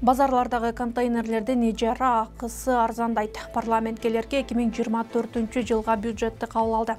базарлардагы контейнерлердин ижара акысы арзандайт парламенткелерге эки миң жыйырма төртүнчү жылга бюджетти кабыл алды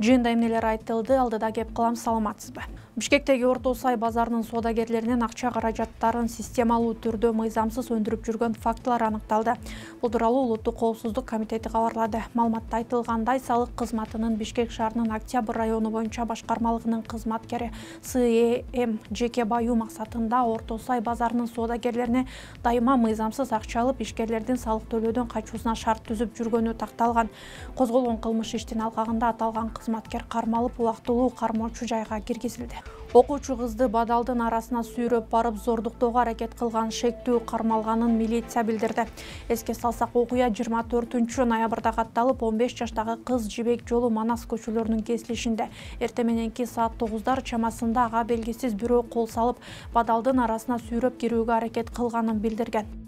жыйында эмнелер айтылды алдыда кеп калам саламатсызбы? Бишкектеги орто сай базарынын соодагерлеринен акча каражаттарын системалуу түрдө мыйзамсыз өндүрүп жүргөн фактылар аныкталды. Бул тууралуу улуттук коопсуздук комитети кабарлады. Маалыматта айтылгандай салык кызматынын бишкек шаарынын октябрь району боюнча башкармалыгынын кызматкери см жеке баюу максатында орто сай базарынын соодагерлерине дайыма мыйзамсыз акча алып ишкерлердин салык төлөөдөн качуусуна шарт түзүп жүргөнү такталган. Козголгон кылмыш иштин алкагында аталган кызматкер кармалып убактылуу кармоочу жайга киргизилди. Окуучу кызды бадалдын арасына сүйрөп барып зордуктоого аракет кылган шектүү кармалганын милиция билдирди. Эске салсак окуя жыйырма төртүнчү ноябрда катталып он беш жаштагы кыз жибек жолу манас көчөлөрүнүн кесилишинде. Эртең мененки саат тогуздар чамасында ага белгисиз бирөө кол салып бадалдын арасына сүйрөп кирүүгө аракет кылганын билдирген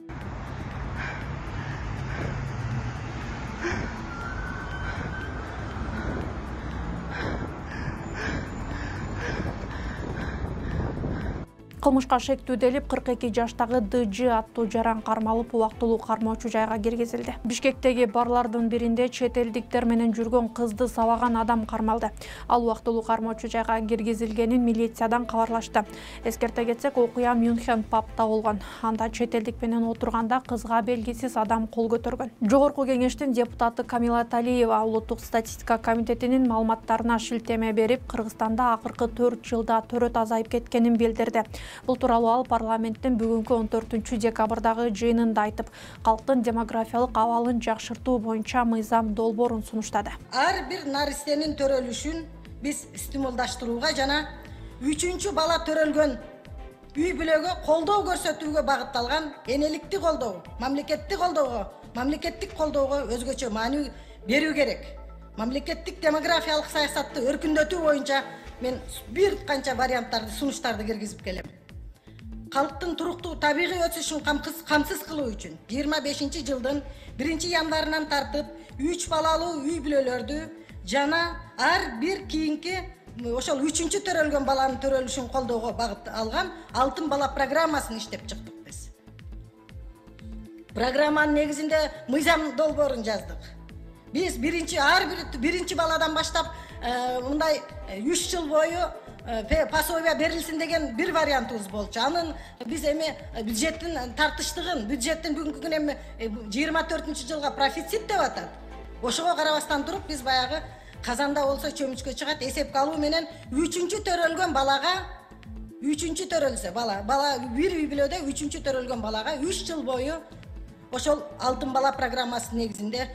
кылмышка шектүү делип кырк эки жаштагы дж аттуу жаран кармалып убактылуу кармоочу жайга киргизилди. Бишкектеги барлардын биринде чет элдиктер менен жүргөн кызды сабаган адам кармалды. Ал убактылуу кармоочу жайга киргизилгенин милициядан кабарлашты. Эскерте кетсек окуя мюнхен пабта болгон. Анда чет элдик менен отурганда кызга белгисиз адам кол көтөргөн. Жогорку кеңештин депутаты камила талиева улуттук статистика комитетинин маалыматтарына шилтеме берип кыргызстанда акыркы төрт жылда төрөт азайып кеткенин билдирди бул тууралуу ал парламенттин бүгүнкү он төртүнчү декабрдагы жыйынында айтып калктын демографиялык абалын жакшыртуу боюнча мыйзам долбоорун сунуштады. Ар бир наристенин төрөлүшүн биз стимулдаштырууга жана үчүнчү бала төрөлгөн үй бүлөгө колдоо көрсөтүүгө багытталган энеликти колдоо мамлекетти колдоого мамлекеттик колдоого өзгөчө маани берүү керек. Мамлекеттик демографиялык саясатты өркүндөтүү боюнча мен бир канча варианттарды сунуштарды киргизип келем халктын туруктуу табигый өсүшүн камсыз кылуу үчүн жыйырма бешинчи жылдын биринчи январынан тартып үч балалуу үй бүлөлөрдү жана ар бир кийинки ошол үчүнчү төрөлгөн баланын төрөлүшүн колдоого багыт алган алтын бала программасын иштеп чыктык биз программанын негизинде мыйзам долбоорун жаздык. Биз биринчи ар бир биринчи баладан баштап Э, мындай э, үч жыл бою э, пособие берилсин деген бир вариантыбыз болчу анын биз эми бюджеттин тартыштыгын бюджеттин бүгүнкү күнү эми жыйырма төртүнчү жылга профицит деп атат. Ошого карабастан туруп биз баягы казанда болсо чөмүчкө чыгат эсепке алуу менен үчүнчү төрөлгөн балага үчүнчү төрөлсө бала бала бир үй бүлөдө үчүнчү төрөлгөн балага үч жыл бою ошол алтын бала программасынын негизинде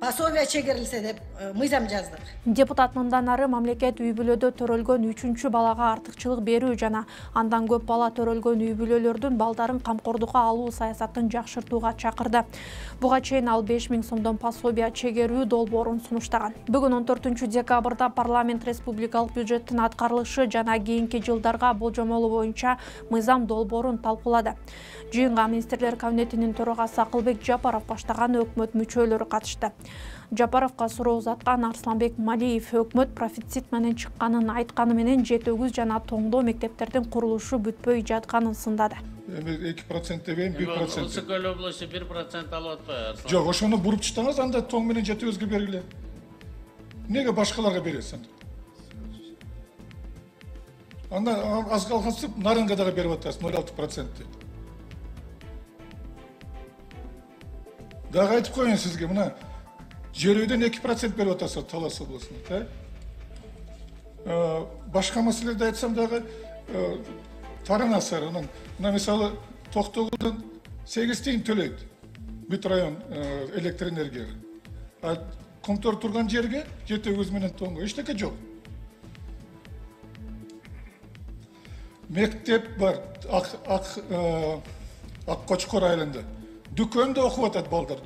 пособие чегерилсе деп э, мыйзам жаздык депутат мындан ары мамлекет үй бүлөдө төрөлгөн үчүнчү балага артыкчылык берүү жана андан көп бала төрөлгөн үй бүлөлөрдүн балдарын камкордукка алуу саясатын жакшыртууга чакырды. Буга чейин ал беш миң сомдон пособие чегерүү долбоорун сунуштаган. Бүгүн он төртүнчү декабрда парламент республикалык бюджеттин аткарылышы жана кийинки жылдарга болжомолу боюнча мыйзам долбоорун талкуулады. Жыйынга министрлер кабинетинин төрагасы акылбек жапаров баштаган өкмөт мүчөлөрү катышты. Жапаровго суроо узаткан арсланбек малиев өкмөт профицит менен чыкканын айтканы менен жети өгүз жана тоңдоо мектептердин курулушу бүтпөй жатканын сындады. Эми эки процент дебейм бир процент. Ысык көл облусу бир процент алып атпайбы арслан? Жок ошону буруп чыктыңыз анда тоң менен жети өгүзгө бергиле эмнеге башкаларга бересиз анда? Анда аз калгансып нарынга дагы берип атасыз ноль алты процентти дагы айтып коеюн сизге мына жер үйдөн эки процент берип атасыздар талас областына башка маселелерди айтсам дагы таранасыздар анан мына мисалы токтогулдун сегиз тыйын төлөйт бүт район электр энергияга а комтор турган жерге жети өгүз менен тоңго. Эчтеке жок. Мектеп бар ак ак кочкор айылында. Дүкөндө окуп атат балдар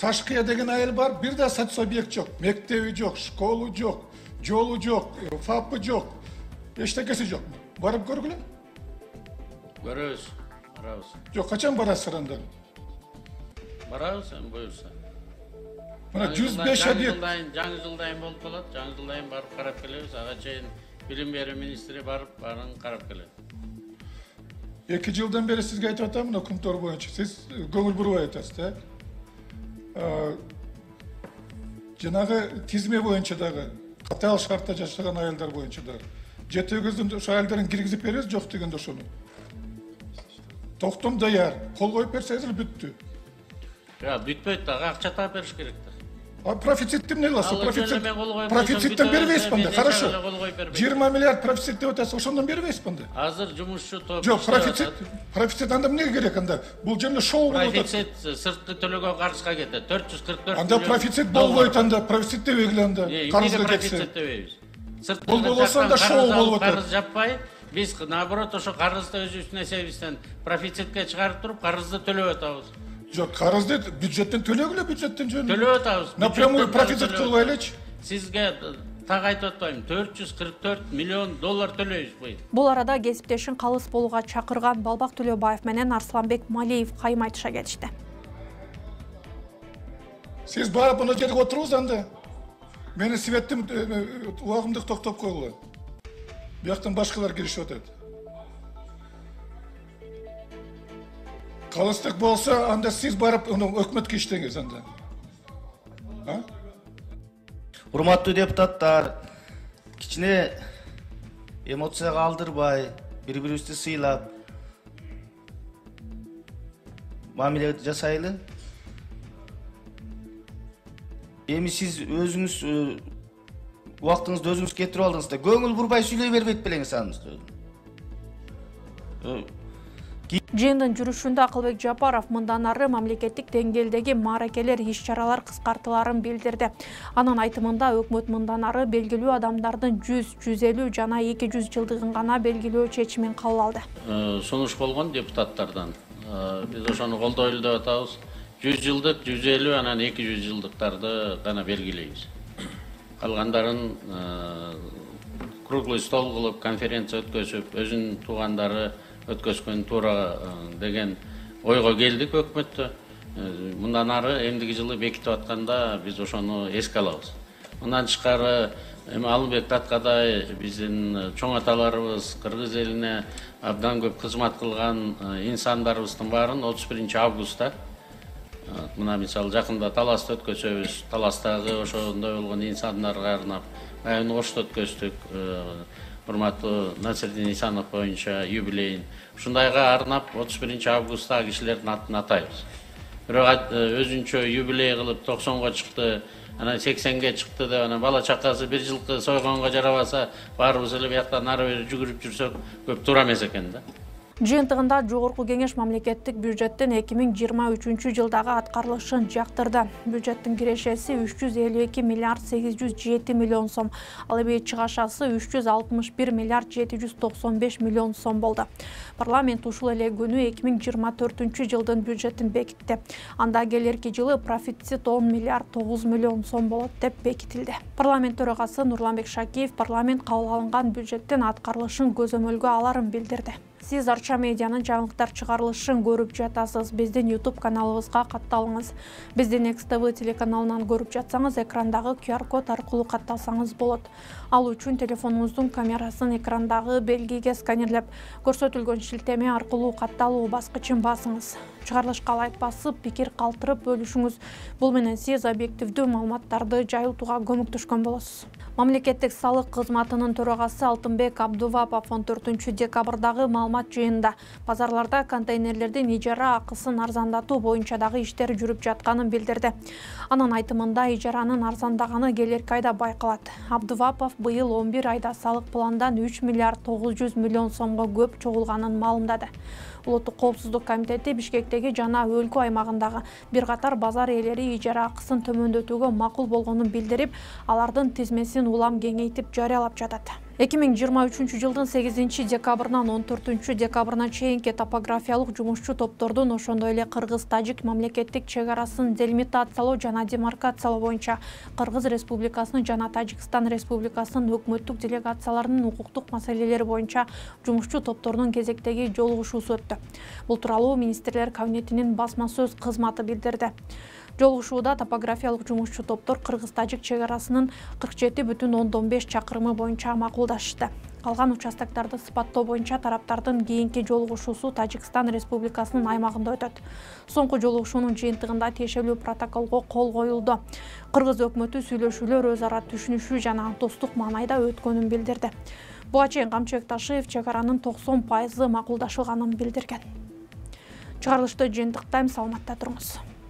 дүкөндө ташкыя деген айыл бар бир да соцобъект жок мектеби жок школу жок жолу жок фапы жок эчтекеси жок барып көргүлө көрөбүз барабыз жок качан барасыздар анда барабыз эми буюрса мына жүз беш объект жаңы жылдайын болуп калат жаңы жылдайын барып карап келебиз ага чейин билим берүү министри барып баарын карап келет эки жылдан бери сизге айтып атам мына өкмөттөр боюнча сиз көңүл бурбай атасыз да жанагы тизме боюнча дагы катаал шартта жашаган аялдар боюнча дагы жети өгүздүн ошо аялдарын киргизип беребиз жок дегенде ошону токтом даяр кол коюп берсеңиз эле бүттү бүтпөйт дагы акча таап бериш керек да а Ал үчүн эле профицит профициттен анда бүтөбүз, хорошо. Жыйырма миллиард профицит деп атасыз ошондон бербейсизби анда азыр жумушчу топ жок профицит профицит анда эмнеге керек анда бул жерде шоу болуп атат профицит сырткы төлөөгө карызга кетет төрт жүз кырк төрт анда профицит болбойт анда профицит дебегиле анда карызга профицит кетсе. дебейбиз Бул болбосо анда шоу болуп атат. карыз жаппай биз наоборот ошо карызды өзүбүздүн эсебибизден профицитке чыгарып туруп карызды төлөп атабыз. Жок карызды бюджеттен төлөгүлө бюджеттен жөн төлөп атабыз напрямую профицит төлөп кылбайлычы сизге так айтып атпайбы төрт жүз кырк төрт миллион доллар төлөйбүз быйыл бул арада кесиптешин калыс болууга чакырган балбак төлөбаев менен арсланбек малиев кайым айтыша кетишти сиз барып мына жерге отуруңуз анда менин светтим убагымды токтоп койгула бияктан башкалар киришип атат калыстык болсо анда сиз барып өкмөткө иштеңиз анда урматтуу депутаттар кичине эмоцияга алдырбай бири бирибизди сыйлап мамиле жасайлы эми сиз өзүңүз э, убактыңызды өзүңүз кетирип алдыңыз да көңүл бурбай сүйлөй бербейт белеңиз анысы Э, жыйындын жүрүшүндө акылбек жапаров мындан ары мамлекеттик деңгээлдеги мааракелер иш чаралар кыскартыларын билдирди. Анын айтымында өкмөт мындан ары белгилүү адамдардын жүз жүз элүү жана эки жүз жылдыгын гана белгилөө чечимин кабыл алды. Э, сунуш болгон депутаттардан Э, биз ошону колдойлу деп атабыз. Жүз жылдык жүз элүү анан эки жүз жылдыктарды гана белгилейбиз. Калгандарын э, круглый стол кылып конференция өткөзүп өзүнүн туугандары өткөзгөн туура э, деген ойго келдик өкмөттө. Э, мындан ары эмдиги жылы бекитип атканда биз ошону эске алабыз. Мындан тышкары эми алымбек таткадай биздин чоң аталарыбыз кыргыз элине абдан көп кызмат кылган э, инсандарыбыздын баарын отуз биринчи августта э, мына мисалы жакында таласты өткөзөбүз. Таластагы ошондой болгон инсандарга арнап аябын ошто өткөздүк Э, урматтуу насирдин исанов боюнча юбилейин ушундайга арнап отуз биринчи августта кишилердин атын атайбыз бирок өзүнчө юбилей кылып токсонго чыкты анан сексенге чыкты деп анан бала чакасы бир жылкы сойгонго жарабаса баарыбыз эле бияктан ары бери жүгүрүп жүрсөк көп туура эмес экен да жыйынтыгында жогорку кеңеш мамлекеттик бюджеттин эки миң жыйырма үчүнчү жылдагы аткарылышын жактырды. Бюджеттин кирешеси үч жүз элүү эки миллиард сегиз жүз жети миллион сом ал эми чыгашасы үч жүз алтымыш бир миллиард жети жүз токсон беш миллион сом болду. Парламент ушул эле күнү эки миң жыйырма төртүнчү жылдын бюджетин бекитти. Анда келерки жылы профицит он миллиард тогуз миллион сом болот деп бекитилди. Парламент төрагасы нурланбек шакиев парламент кабыл алынган бюджеттин аткарылышын көзөмөлгө аларын билдирди. Сиз арча медианын жаңылыктар чыгарылышын көрүп жатасыз. Биздин youtube каналыбызга катталыңыз. Бизди next tv телеканалынан көрүп жатсаңыз экрандагы qr код аркылуу катталсаңыз болот. Ал үчүн телефонуңуздун камерасын экрандагы белгиге сканерлеп көрсөтүлгөн шилтеме аркылуу катталуу баскычын басыңыз. Чыгарылышка лайк басып пикир калтырып бөлүшүңүз. Бул менен сиз объективдүү маалыматтарды жайылтууга көмөктөшкөн болосуз мамлекеттик салык кызматынын төрагасы алтынбек абдувапов он төртүнчү декабрдагы маалымат жыйынында базарларда контейнерлердин ижара акысын арзандатуу боюнча дагы иштер жүрүп жатканын билдирди. Анын айтымында ижаранын арзандаганы келерки айда байкалат. Абдувапов быйыл он бир айда салык пландан үч миллиард тогуз жүз миллион сомго көп чогулганын маалымдады улуттук коопсуздук комитети бишкектеги жана өлкө аймагындагы бир катар базар ээлери ижара акысын төмөндөтүүгө макул болгонун билдирип алардын тизмесин улам кеңейтип жарыялап жатат эки миң жыйырма үчүнчү жылдын сегизинчи декабрынан он төртүнчү декабрына чейинки топографиялык жумушчу топтордун ошондой эле кыргыз тажик мамлекеттик чек арасын делимитациялоо жана демаркациялоо боюнча кыргыз республикасынын жана тажикстан республикасынын өкмөттүк делегацияларынын укуктук маселелери боюнча жумушчу топторунун кезектеги жолугушуусу өттү. Бул тууралуу министрлер кабинетинин басма сөз кызматы билдирди жолугушууда топографиялык жумушчу топтор кыргыз тажик чек арасынын кырк жети бүтүн ондон беш чакырымы боюнча макулдашышты. Калган участокторду сыпаттоо боюнча тараптардын кийинки жолугушуусу тажикстан республикасынын аймагында өтөт. Соңку жолугушуунун жыйынтыгында тиешелүү протоколго кол коюлду. Кыргыз өкмөтү сүйлөшүүлөр өз ара түшүнүшүү жана достук маанайда өткөнүн билдирди. Буга чейин камчыбек ташиев чек аранын токсон пайызы макулдашылганын билдирген. Чыгарылышты жыйынтыктайм саламатта туруңуз